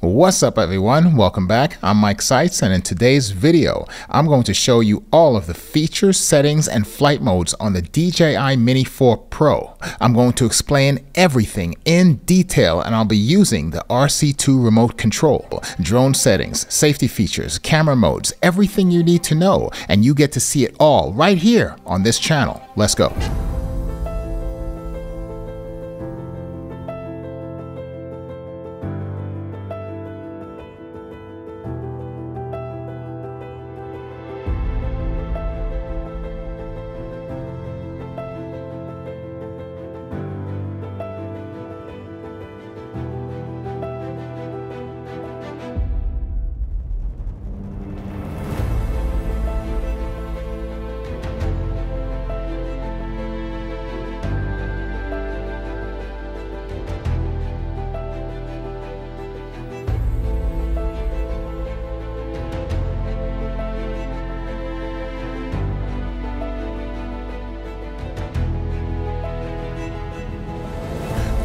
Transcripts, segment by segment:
What's up everyone? Welcome back. I'm Mike Sytes and in today's video, I'm going to show you all of the features, settings, and flight modes on the DJI Mini 4 Pro. I'm going to explain everything in detail and I'll be using the RC2 remote control, drone settings, safety features, camera modes, everything you need to know, and you get to see it all right here on this channel. Let's go.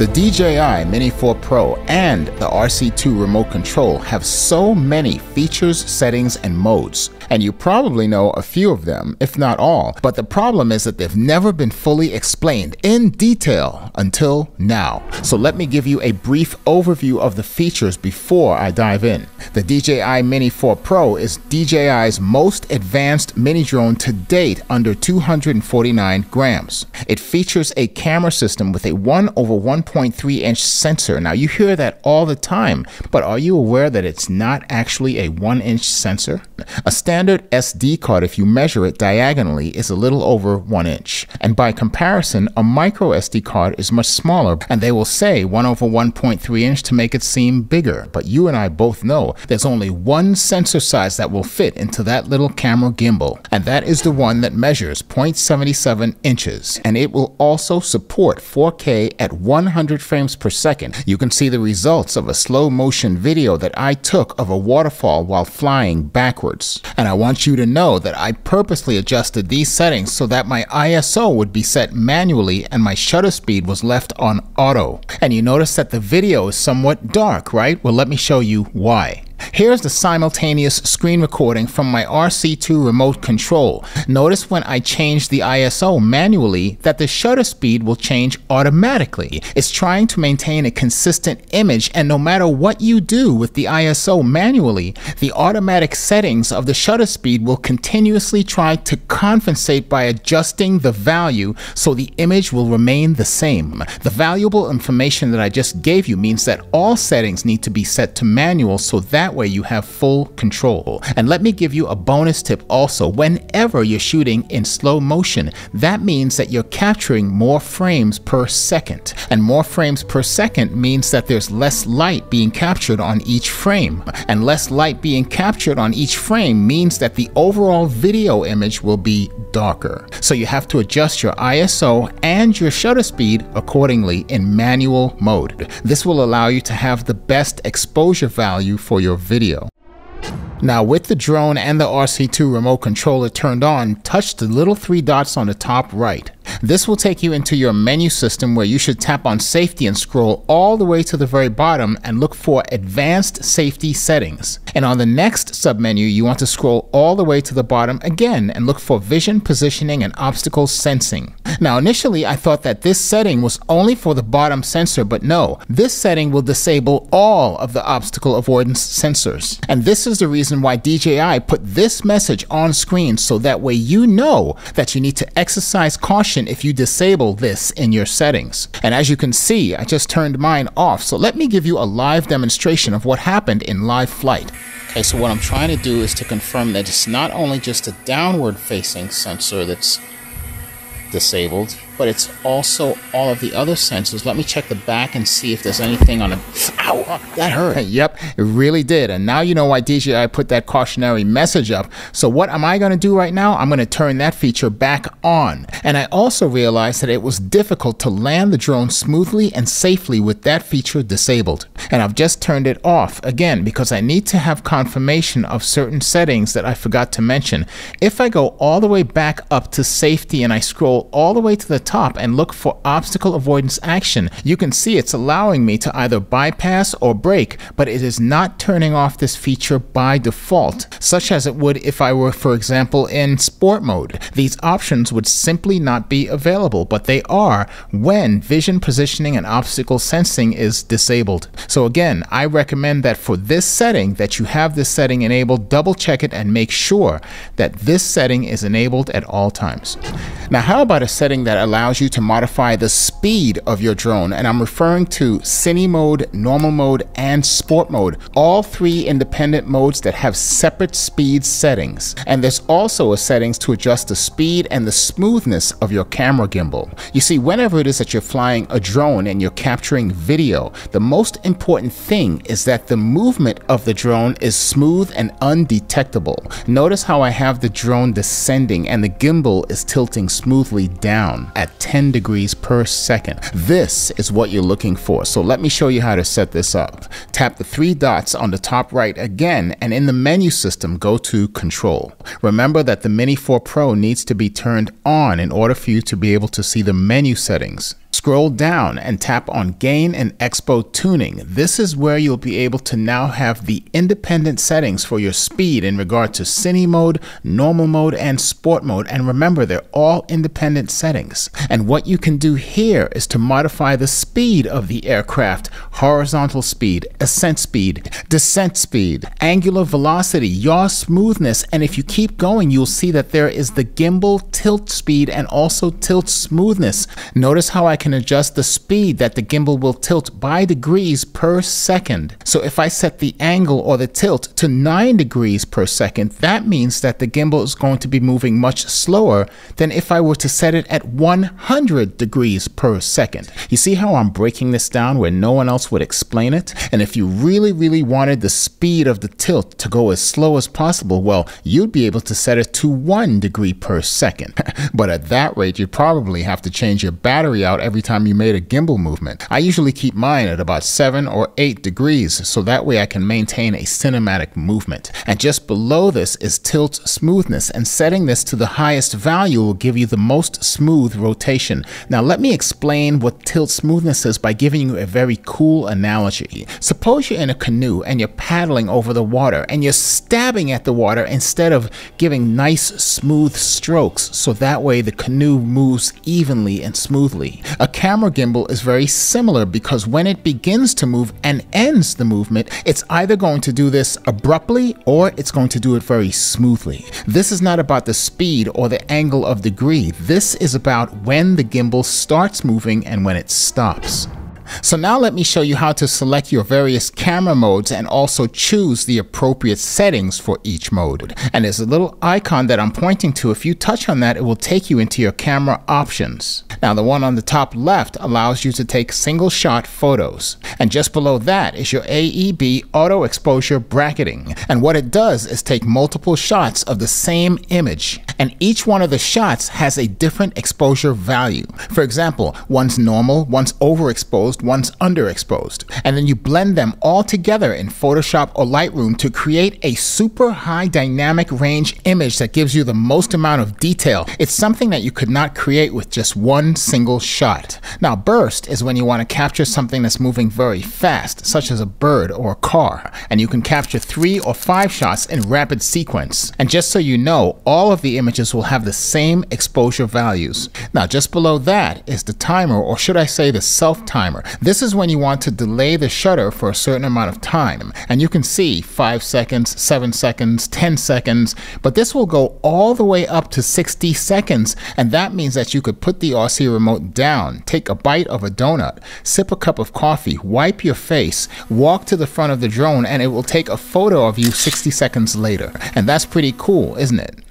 The DJI Mini 4 Pro and the RC2 remote control have so many features, settings, and modes, and you probably know a few of them, if not all, but the problem is that they've never been fully explained in detail until now. So let me give you a brief overview of the features before I dive in. The DJI Mini 4 Pro is DJI's most advanced mini drone to date under 249 grams. It features a camera system with a 1 over 1.3 inch sensor. Now, you hear that all the time, but are you aware that it's not actually a 1 inch sensor? A standard SD card, if you measure it diagonally, is a little over 1 inch. And by comparison, a micro SD card is much smaller, and they will say 1 over 1.3 inch to make it seem bigger. But you and I both know there's only one sensor size that will fit into that little camera gimbal, and that is the one that measures 0.77 inches. And it will also support 4K at 100 100 frames per second, you can see the results of a slow motion video that I took of a waterfall while flying backwards. And I want you to know that I purposely adjusted these settings so that my ISO would be set manually and my shutter speed was left on auto. And you notice that the video is somewhat dark, right? Well, let me show you why. Here's the simultaneous screen recording from my RC2 remote control. Notice when I change the ISO manually that the shutter speed will change automatically. It's trying to maintain a consistent image and no matter what you do with the ISO manually, the automatic settings of the shutter speed will continuously try to compensate by adjusting the value so the image will remain the same. The valuable information that I just gave you means that all settings need to be set to manual so that that way you have full control. And let me give you a bonus tip also. Whenever you're shooting in slow motion, that means that you're capturing more frames per second. And more frames per second means that there's less light being captured on each frame. And less light being captured on each frame means that the overall video image will be darker. So you have to adjust your ISO and your shutter speed accordingly in manual mode. This will allow you to have the best exposure value for your video. Now with the drone and the RC2 remote controller turned on, touch the little three dots on the top right. This will take you into your menu system where you should tap on safety and scroll all the way to the very bottom and look for advanced safety settings. And on the next submenu, you want to scroll all the way to the bottom again and look for vision positioning and obstacle sensing. Now initially I thought that this setting was only for the bottom sensor, but no, this setting will disable all of the obstacle avoidance sensors. And this is the reason why DJI put this message on screen so that way you know that you need to exercise caution if you disable this in your settings. And as you can see, I just turned mine off. So let me give you a live demonstration of what happened in live flight. Okay, so what I'm trying to do is to confirm that it's not only just a downward facing sensor that's disabled, but it's also all of the other sensors. Let me check the back and see if there's anything on it. Ow, that hurt. yep, it really did. And now you know why DJI put that cautionary message up. So what am I going to do right now? I'm going to turn that feature back on. And I also realized that it was difficult to land the drone smoothly and safely with that feature disabled. And I've just turned it off again because I need to have confirmation of certain settings that I forgot to mention. If I go all the way back up to safety and I scroll all the way to the top and look for obstacle avoidance action, you can see it's allowing me to either bypass or brake, but it is not turning off this feature by default, such as it would if I were, for example, in sport mode. These options would simply not be available, but they are when vision positioning and obstacle sensing is disabled. So again, I recommend that for this setting that you have this setting enabled, double check it and make sure that this setting is enabled at all times. Now, how about a setting that allows you to modify the speed of your drone? And I'm referring to cine mode, normal mode, and sport mode. All three independent modes that have separate speed settings. And there's also a settings to adjust the speed and the smoothness of your camera gimbal. You see, whenever it is that you're flying a drone and you're capturing video, the most important thing is that the movement of the drone is smooth and undetectable. Notice how I have the drone descending and the gimbal is tilting smoothly down at 10 degrees per second. This is what you're looking for. So let me show you how to set this up. Tap the three dots on the top right again and in the menu system go to control. Remember that the Mini 4 Pro needs to be turned on in order for you to be able to see the menu settings. Scroll down and tap on Gain and Expo Tuning. This is where you'll be able to now have the independent settings for your speed in regard to Cine mode, normal mode, and sport mode. And remember, they're all independent settings. And what you can do here is to modify the speed of the aircraft, horizontal speed, ascent speed, descent speed, angular velocity, yaw smoothness. And if you keep going, you'll see that there is the gimbal tilt speed and also tilt smoothness. Notice how I can adjust the speed that the gimbal will tilt by degrees per second. So if I set the angle or the tilt to 9 degrees per second, that means that the gimbal is going to be moving much slower than if I were to set it at 100 degrees per second. You see how I'm breaking this down where no one else would explain it? And if you really, really wanted the speed of the tilt to go as slow as possible, well, you'd be able to set it to 1 degree per second. but at that rate, you'd probably have to change your battery out every time you made a gimbal movement. I usually keep mine at about 7 or 8 degrees so that way I can maintain a cinematic movement. And just below this is tilt smoothness and setting this to the highest value will give you the most smooth rotation. Now let me explain what tilt smoothness is by giving you a very cool analogy. Suppose you're in a canoe and you're paddling over the water and you're stabbing at the water instead of giving nice smooth strokes so that way the canoe moves evenly and smoothly. A camera gimbal is very similar because when it begins to move and ends the movement, it's either going to do this abruptly or it's going to do it very smoothly. This is not about the speed or the angle of degree. This is about when the gimbal starts moving and when it stops. So now let me show you how to select your various camera modes and also choose the appropriate settings for each mode. And there's a little icon that I'm pointing to. If you touch on that, it will take you into your camera options. Now the one on the top left allows you to take single shot photos. And just below that is your AEB auto exposure bracketing. And what it does is take multiple shots of the same image. And each one of the shots has a different exposure value. For example, one's normal, one's overexposed, one's underexposed. And then you blend them all together in Photoshop or Lightroom to create a super high dynamic range image that gives you the most amount of detail. It's something that you could not create with just one single shot. Now, burst is when you want to capture something that's moving very fast, such as a bird or a car, and you can capture three or five shots in rapid sequence. And just so you know, all of the images will have the same exposure values. Now, just below that is the timer, or should I say the self timer. This is when you want to delay the shutter for a certain amount of time. And you can see 5 seconds, 7 seconds, 10 seconds, but this will go all the way up to 60 seconds. And that means that you could put the RC remote down, take a bite of a donut, sip a cup of coffee, wipe your face, walk to the front of the drone, and it will take a photo of you 60 seconds later. And that's pretty cool, isn't it?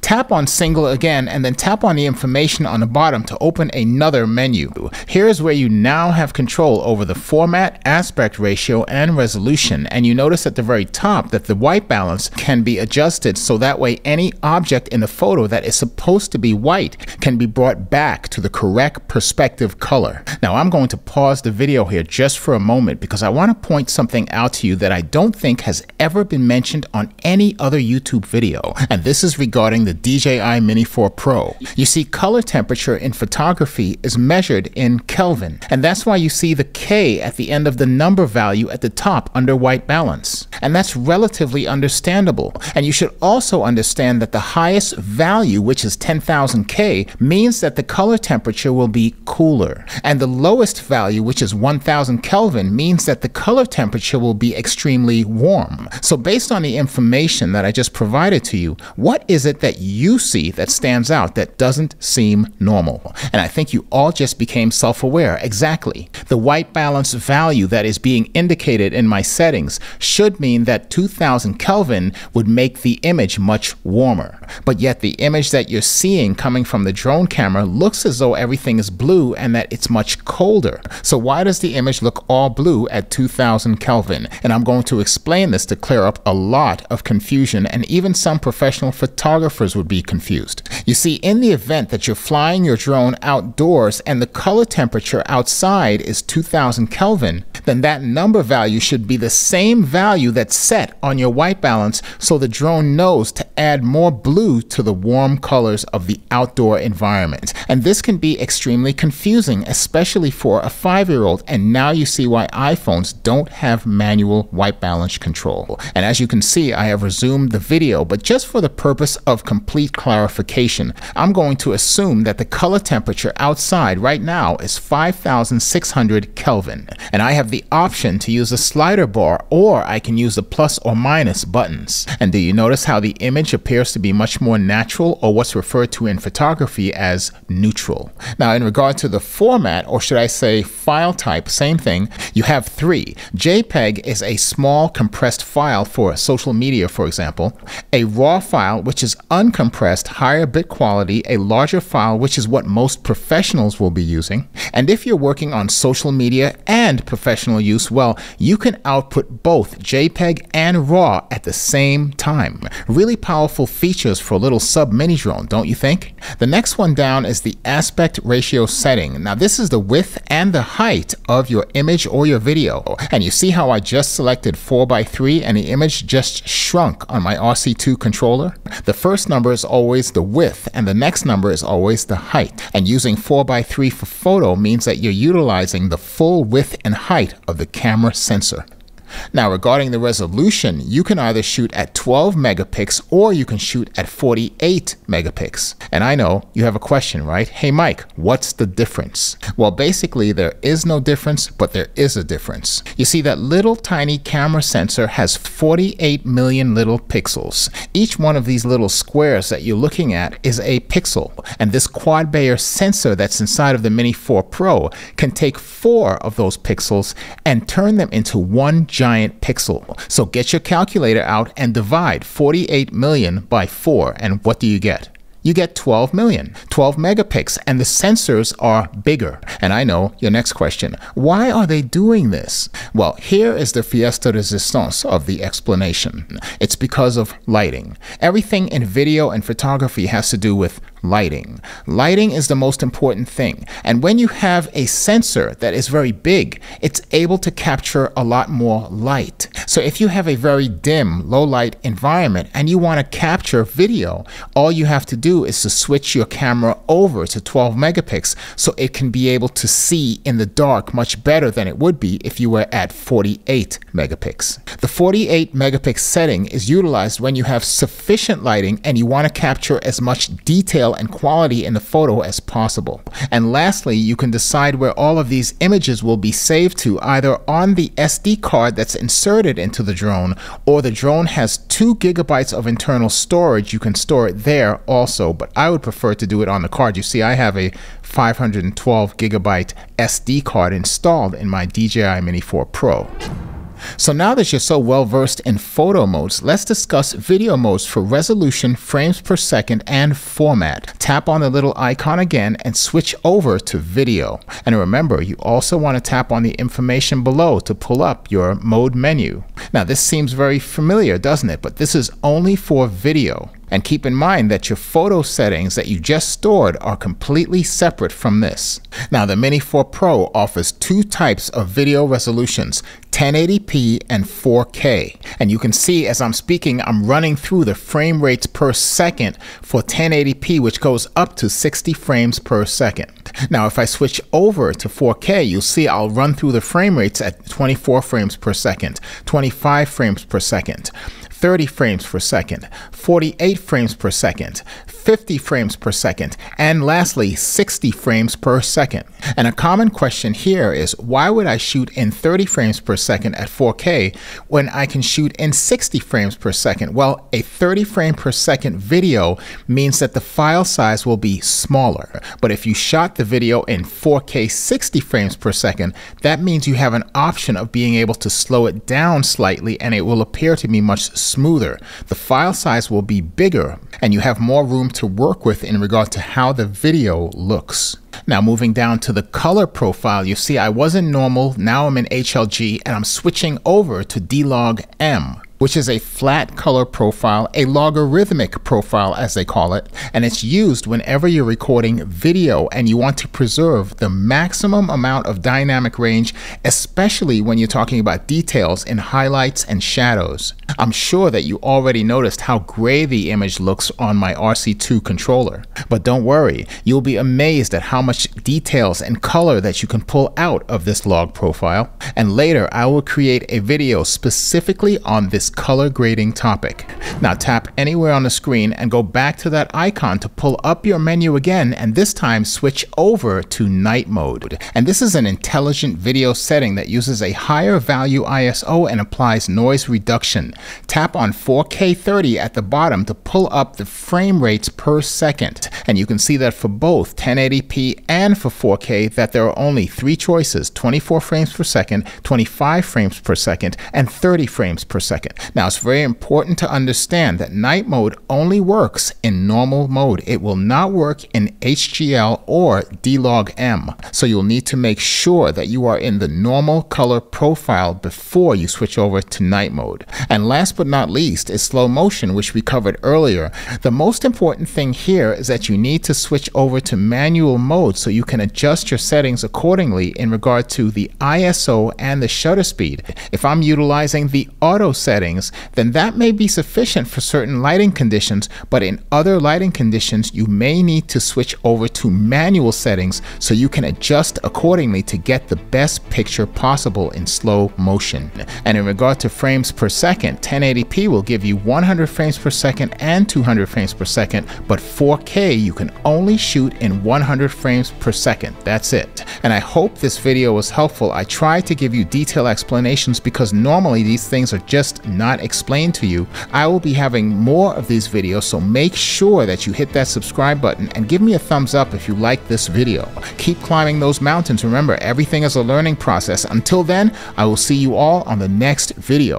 Tap on single again and then tap on the information on the bottom to open another menu. Here is where you now have control over the format, aspect ratio, and resolution. And you notice at the very top that the white balance can be adjusted so that way any object in the photo that is supposed to be white can be brought back to the correct perspective color. Now I'm going to pause the video here just for a moment because I want to point something out to you that I don't think has ever been mentioned on any other YouTube video. And this is regarding regarding the DJI Mini 4 Pro. You see, color temperature in photography is measured in Kelvin, and that's why you see the K at the end of the number value at the top under white balance. And that's relatively understandable. And you should also understand that the highest value, which is 10,000 K, means that the color temperature will be cooler. And the lowest value, which is 1000 Kelvin, means that the color temperature will be extremely warm. So based on the information that I just provided to you, what is it that you see that stands out that doesn't seem normal? And I think you all just became self-aware. Exactly. The white balance value that is being indicated in my settings should mean that 2000 Kelvin would make the image much warmer. But yet the image that you're seeing coming from the drone camera looks as though everything is blue and that it's much colder. So why does the image look all blue at 2000 Kelvin? And I'm going to explain this to clear up a lot of confusion and even some professional photographers would be confused. You see, in the event that you're flying your drone outdoors and the color temperature outside is 2000 Kelvin, then that number value should be the same value that's set on your white balance so the drone knows to add more blue to the warm colors of the outdoor environment. And this can be extremely confusing, especially for a five-year-old. And now you see why iPhones don't have manual white balance control. And as you can see, I have resumed the video, but just for the purpose of complete clarification, I'm going to assume that the color temperature outside right now is 5600 Kelvin. And I have the option to use a slider bar or I can use the plus or minus buttons. And do you notice how the image appears to be much more natural or what's referred to in photography as neutral? Now in regard to the format, or should I say file type, same thing, you have three. JPEG is a small compressed file for social media, for example, a RAW file, which is uncompressed, higher bit quality, a larger file, which is what most professionals will be using. And if you're working on social media and professional use, well, you can output both JPEG and RAW at the same time. Really powerful features for a little sub mini drone, don't you think? The next one down is the aspect ratio setting. Now this is the width and the height of your image or your video. And you see how I just selected 4x3 and the image just shrunk on my RC2 controller? The first number is always the width and the next number is always the height. And using 4x3 for photo means that you're utilizing the full width and height of the camera sensor. Now regarding the resolution, you can either shoot at 12 megapixels or you can shoot at 48 megapixels. And I know you have a question, right? Hey Mike, what's the difference? Well, basically there is no difference, but there is a difference. You see that little tiny camera sensor has 48 million little pixels. Each one of these little squares that you're looking at is a pixel. And this quad Bayer sensor that's inside of the Mini 4 Pro can take four of those pixels and turn them into one giant pixel. So get your calculator out and divide 48 million by 4 and what do you get? you get 12 million, 12 megapixels, and the sensors are bigger. And I know your next question why are they doing this? Well, here is the fiesta resistance of the explanation. It's because of lighting. Everything in video and photography has to do with lighting. Lighting is the most important thing. And when you have a sensor that is very big, it's able to capture a lot more light. So if you have a very dim, low light environment and you want to capture video, all you have to do is to switch your camera over to 12 megapixels so it can be able to see in the dark much better than it would be if you were at 48 megapixels. The 48 megapixel setting is utilized when you have sufficient lighting and you want to capture as much detail detail and quality in the photo as possible. And lastly, you can decide where all of these images will be saved to either on the SD card that's inserted into the drone or the drone has 2 gigabytes of internal storage. You can store it there also, but I would prefer to do it on the card. You see, I have a 512 gigabyte SD card installed in my DJI Mini 4 Pro. So now that you're so well versed in photo modes, let's discuss video modes for resolution, frames per second, and format. Tap on the little icon again and switch over to video. And remember, you also want to tap on the information below to pull up your mode menu. Now this seems very familiar, doesn't it? But this is only for video. And keep in mind that your photo settings that you just stored are completely separate from this. Now the Mini 4 Pro offers two types of video resolutions, 1080p and 4K. And you can see as I'm speaking, I'm running through the frame rates per second for 1080p, which goes up to 60 frames per second. Now, if I switch over to 4K, you'll see I'll run through the frame rates at 24 frames per second, 25 frames per second, 30 frames per second, 48 frames per second, 50 frames per second, and lastly, 60 frames per second. And a common question here is why would I shoot in 30 frames per second at 4K when I can shoot in 60 frames per second? Well, a 30 frame per second video means that the file size will be smaller. But if you shot the video in 4K 60 frames per second, that means you have an option of being able to slow it down slightly and it will appear to be much smoother. The file size will be bigger and you have more room to work with in regard to how the video looks. Now moving down to the color profile, you see I was in normal, now I'm in HLG and I'm switching over to D-Log M which is a flat color profile, a logarithmic profile as they call it, and it's used whenever you're recording video and you want to preserve the maximum amount of dynamic range, especially when you're talking about details in highlights and shadows. I'm sure that you already noticed how gray the image looks on my RC2 controller, but don't worry, you'll be amazed at how much details and color that you can pull out of this log profile, and later I will create a video specifically on this color grading topic. Now tap anywhere on the screen and go back to that icon to pull up your menu again and this time switch over to night mode. And this is an intelligent video setting that uses a higher value ISO and applies noise reduction. Tap on 4K 30 at the bottom to pull up the frame rates per second. And you can see that for both 1080p and for 4K that there are only three choices, 24 frames per second, 25 frames per second, and 30 frames per second. Now, it's very important to understand that night mode only works in normal mode. It will not work in HGL or D-Log-M. So you'll need to make sure that you are in the normal color profile before you switch over to night mode. And last but not least is slow motion, which we covered earlier. The most important thing here is that you need to switch over to manual mode so you can adjust your settings accordingly in regard to the ISO and the shutter speed. If I'm utilizing the auto settings, then that may be sufficient for certain lighting conditions, but in other lighting conditions, you may need to switch over to manual settings so you can adjust accordingly to get the best picture possible in slow motion. And in regard to frames per second, 1080p will give you 100 frames per second and 200 frames per second, but 4K you can only shoot in 100 frames per second. That's it. And I hope this video was helpful. I tried to give you detailed explanations because normally these things are just not not explained to you, I will be having more of these videos, so make sure that you hit that subscribe button and give me a thumbs up if you like this video. Keep climbing those mountains. Remember, everything is a learning process. Until then, I will see you all on the next video.